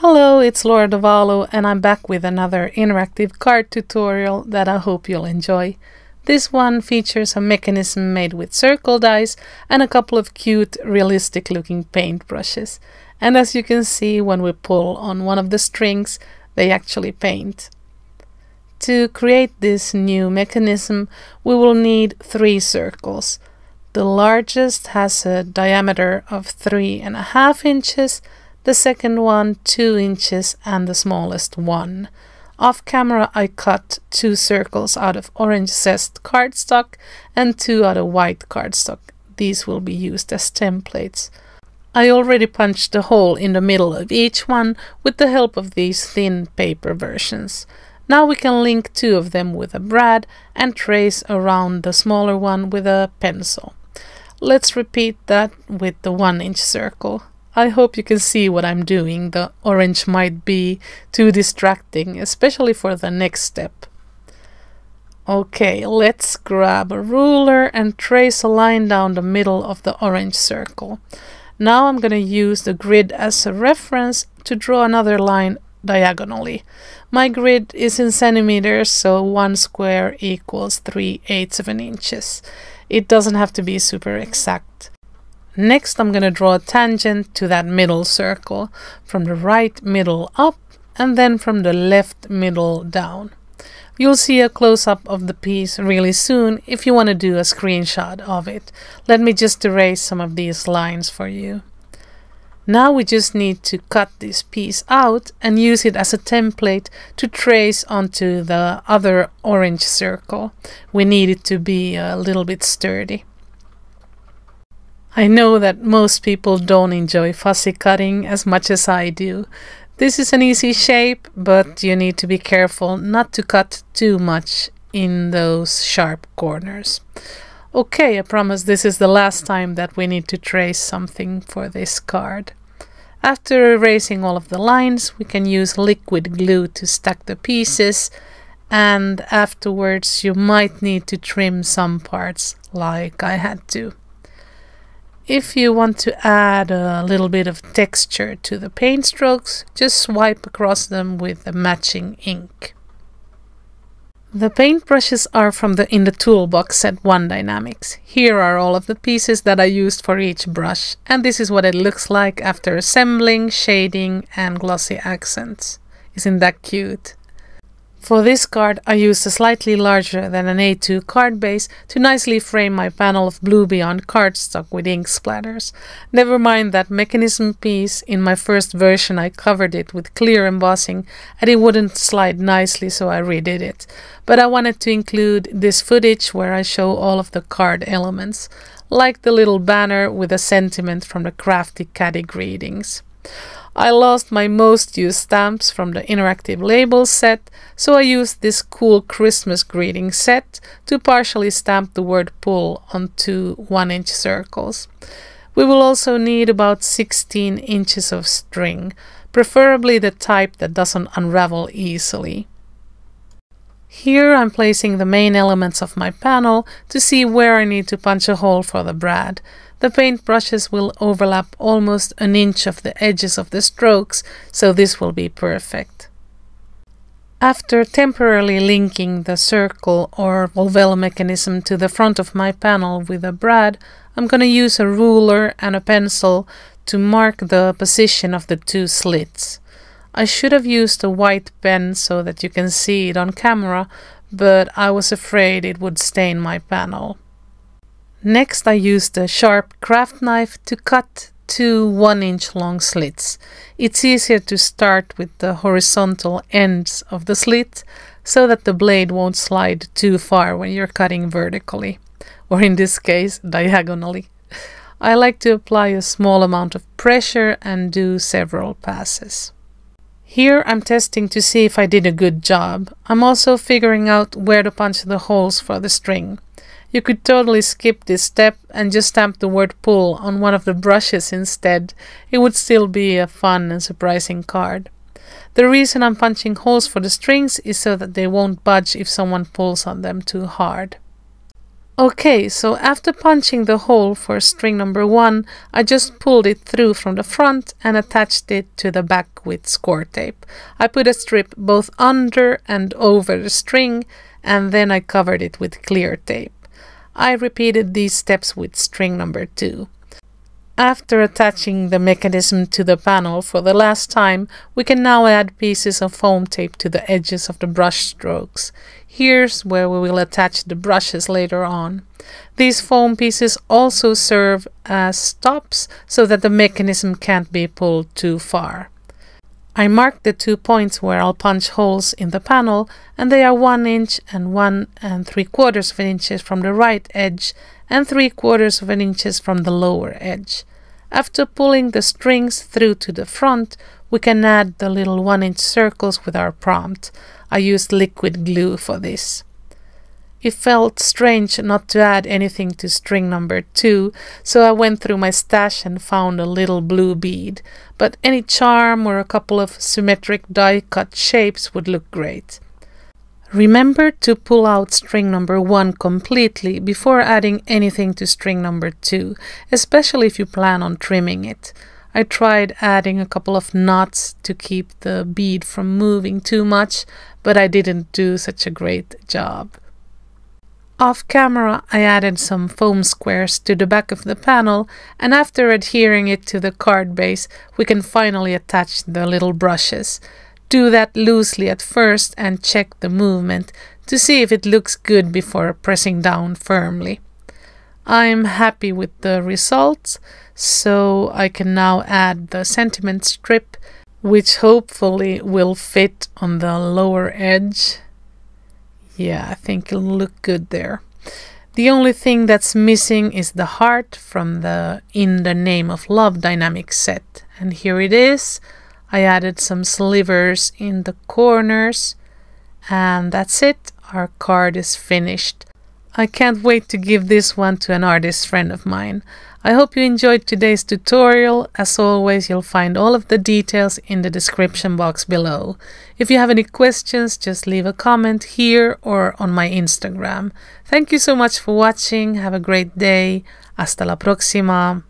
Hello, it's Laura Davalo and I'm back with another interactive card tutorial that I hope you'll enjoy. This one features a mechanism made with circle dies and a couple of cute realistic looking paint brushes. And as you can see when we pull on one of the strings, they actually paint. To create this new mechanism, we will need three circles. The largest has a diameter of three and a half inches the second one 2 inches and the smallest one. Off camera I cut two circles out of orange zest cardstock and two out of white cardstock. These will be used as templates. I already punched a hole in the middle of each one with the help of these thin paper versions. Now we can link two of them with a brad and trace around the smaller one with a pencil. Let's repeat that with the one inch circle. I hope you can see what I'm doing. The orange might be too distracting, especially for the next step. Okay, let's grab a ruler and trace a line down the middle of the orange circle. Now I'm going to use the grid as a reference to draw another line diagonally. My grid is in centimeters, so one square equals 3 eighths of an inches. It doesn't have to be super exact. Next, I'm going to draw a tangent to that middle circle from the right middle up and then from the left middle down. You'll see a close-up of the piece really soon if you want to do a screenshot of it. Let me just erase some of these lines for you. Now we just need to cut this piece out and use it as a template to trace onto the other orange circle. We need it to be a little bit sturdy. I know that most people don't enjoy fussy cutting as much as I do. This is an easy shape, but you need to be careful not to cut too much in those sharp corners. Okay, I promise this is the last time that we need to trace something for this card. After erasing all of the lines, we can use liquid glue to stack the pieces and afterwards you might need to trim some parts like I had to. If you want to add a little bit of texture to the paint strokes, just swipe across them with the matching ink. The paint brushes are from the In the Toolbox set 1 Die-namics. Here are all of the pieces that I used for each brush, and this is what it looks like after assembling, shading, and glossy accents. Isn't that cute? For this card I used a slightly larger than an A2 card base to nicely frame my panel of Blue Beyond cardstock with ink splatters. Never mind that mechanism piece, in my first version I covered it with clear embossing and it wouldn't slide nicely so I redid it. But I wanted to include this footage where I show all of the card elements, like the little banner with a sentiment from the Crafty Caddy greetings. I lost my most used stamps from the interactive labels set, so I used this cool Christmas greeting set to partially stamp the word pull on two 1 inch circles. We will also need about 16 inches of string, preferably the type that doesn't unravel easily. Here I'm placing the main elements of my panel to see where I need to punch a hole for the brad. The paint brushes will overlap almost an inch of the edges of the strokes, so this will be perfect. After temporarily linking the circle or Volvel mechanism to the front of my panel with a brad, I'm going to use a ruler and a pencil to mark the position of the two slits. I should have used a white pen so that you can see it on camera, but I was afraid it would stain my panel. Next I used a sharp craft knife to cut two 1 inch long slits. It's easier to start with the horizontal ends of the slit so that the blade won't slide too far when you're cutting vertically, or in this case, diagonally. I like to apply a small amount of pressure and do several passes. Here I'm testing to see if I did a good job. I'm also figuring out where to punch the holes for the string. You could totally skip this step and just stamp the word pull on one of the brushes instead. It would still be a fun and surprising card. The reason I'm punching holes for the strings is so that they won't budge if someone pulls on them too hard. Okay, so after punching the hole for string number one, I just pulled it through from the front and attached it to the back with score tape. I put a strip both under and over the string and then I covered it with clear tape. I repeated these steps with string number two. After attaching the mechanism to the panel for the last time, we can now add pieces of foam tape to the edges of the brush strokes. Here's where we will attach the brushes later on. These foam pieces also serve as stops so that the mechanism can't be pulled too far. I marked the two points where I'll punch holes in the panel and they are 1 inch and 1 and 3 quarters of an inches from the right edge and 3 quarters of an inches from the lower edge. After pulling the strings through to the front, we can add the little 1 inch circles with our prompt. I used liquid glue for this. It felt strange not to add anything to string number two, so I went through my stash and found a little blue bead, but any charm or a couple of symmetric die cut shapes would look great. Remember to pull out string number one completely before adding anything to string number two, especially if you plan on trimming it. I tried adding a couple of knots to keep the bead from moving too much, but I didn't do such a great job. Off camera, I added some foam squares to the back of the panel, and after adhering it to the card base, we can finally attach the little brushes. Do that loosely at first and check the movement to see if it looks good before pressing down firmly. I'm happy with the results, so I can now add the sentiment strip, which hopefully will fit on the lower edge yeah, I think it'll look good there. The only thing that's missing is the heart from the In the Name of Love Die-namic set. And here it is. I added some slivers in the corners. And that's it. Our card is finished. I can't wait to give this one to an artist friend of mine. I hope you enjoyed today's tutorial. As always, you'll find all of the details in the description box below. If you have any questions, just leave a comment here or on my Instagram. Thank you so much for watching. Have a great day. Hasta la próxima.